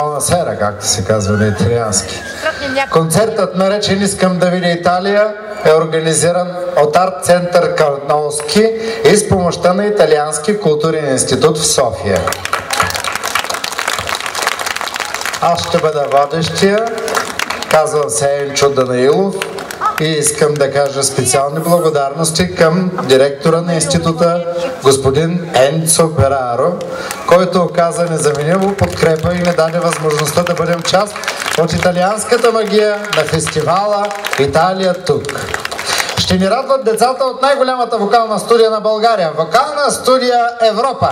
Бонасера, както се казва на италиански. Концертът, наречен Искам да видя Италия, е организиран от Арт Център Карнолски и с помощта на Италиански културен институт в София. Аз ще бъда водещия, казвам се Енчо Данаилов и искам да кажа специални благодарности към директора на института, господин Енцо Бераро, който оказа незаменимо подкрепа и не даде възможността да бъдем част от италианската магия на фестивала Италия тук. Ще ни радват децата от най-голямата вокална студия на България. Вокална студия Европа.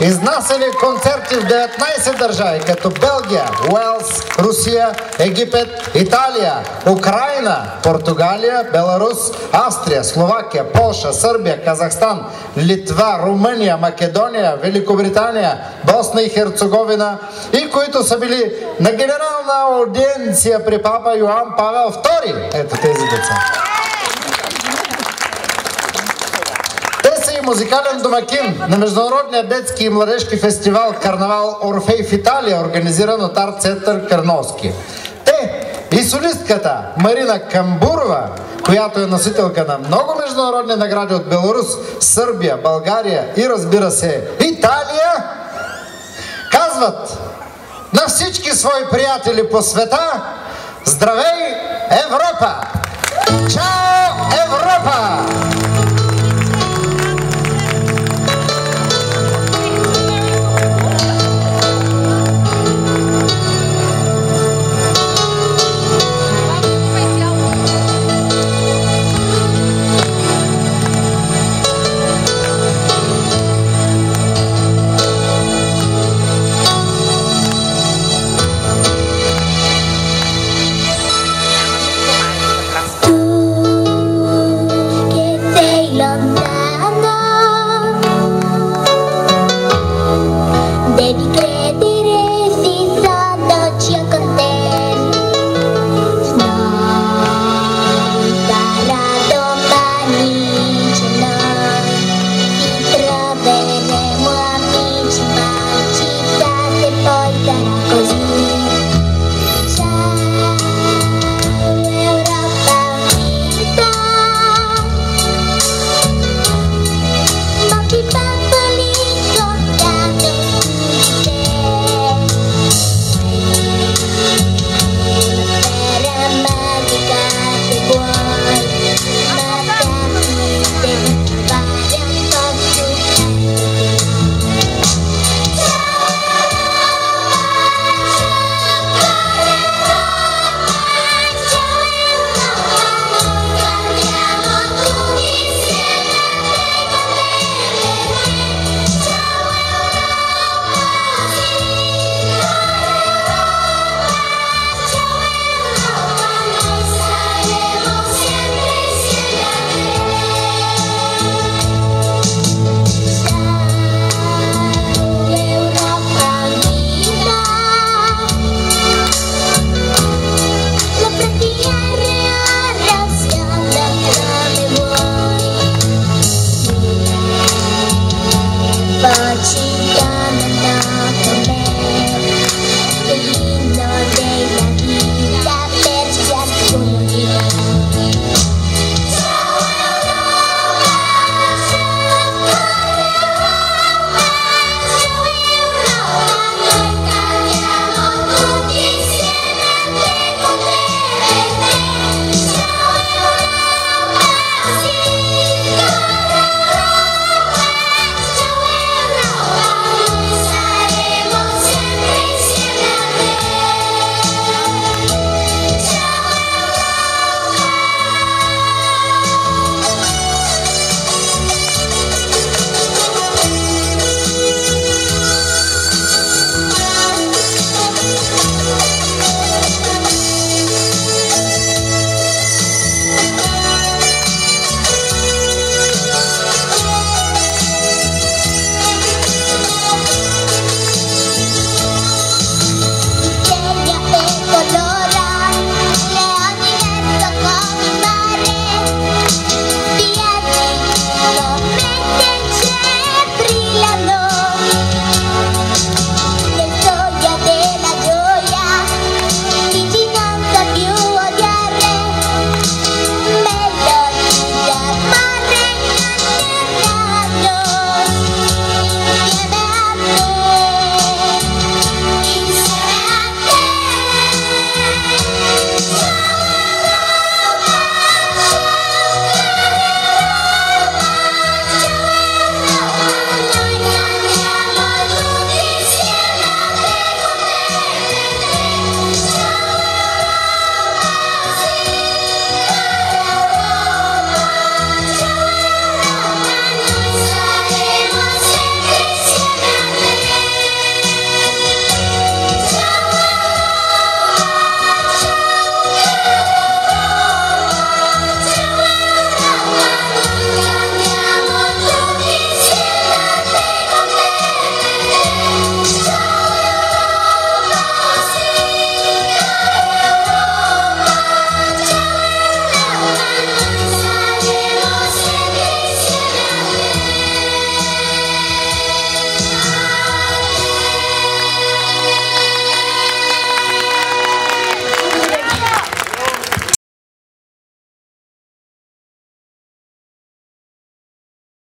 Изнасяли концерти в 19 държави, като Белгия, Уелс, Русия, Египет, Италия, Украина, Португалия, Беларус, Австрия, Словакия, Полша, Сърбия, Казахстан, Литва, Румъния, Македония, Великобритания, Босна и Херцеговина и които са били на генерална аудиенция при папа Йоан Павел II. Ето тези деца. Музикален домакин на Международния детски и младежки фестивал Карнавал Орфей в Италия, организиран от Арт Център Карновски. Те и солистката Марина Камбурова, която е носителка на много международни награди от Беларус, Сърбия, България и разбира се Италия, казват на всички свои приятели по света Здравей, Европа! Чао, Европа!